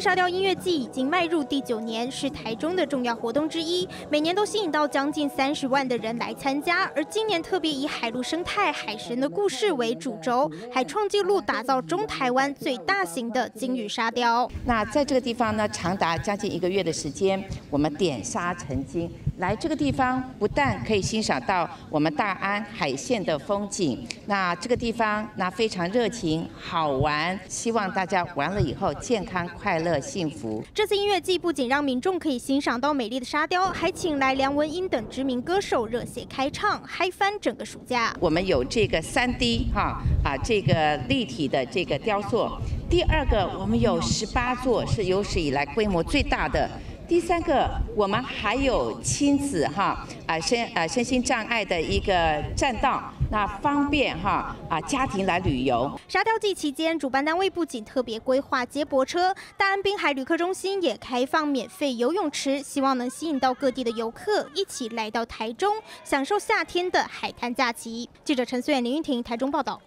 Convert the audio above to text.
沙雕音乐季已经迈入第九年，是台中的重要活动之一，每年都吸引到将近三十万的人来参加。而今年特别以海陆生态、海神的故事为主轴，还创纪录打造中台湾最大型的金鱼沙雕。那在这个地方呢，长达将近一个月的时间，我们点沙成金。来这个地方，不但可以欣赏到我们大安海线的风景，那这个地方那非常热情好玩，希望大家玩了以后健康快乐幸福。这次音乐季不仅让民众可以欣赏到美丽的沙雕，还请来梁文音等知名歌手热血开唱，嗨翻整个暑假。我们有这个三 D 哈啊这个立体的这个雕塑，第二个我们有十八座是有史以来规模最大的。第三个，我们还有亲子哈啊身啊身心障碍的一个栈道，那方便哈啊家庭来旅游。沙雕季期间，主办单位不仅特别规划接驳车，大安滨海旅客中心也开放免费游泳池，希望能吸引到各地的游客一起来到台中，享受夏天的海滩假期。记者陈思远、林云婷台中报道。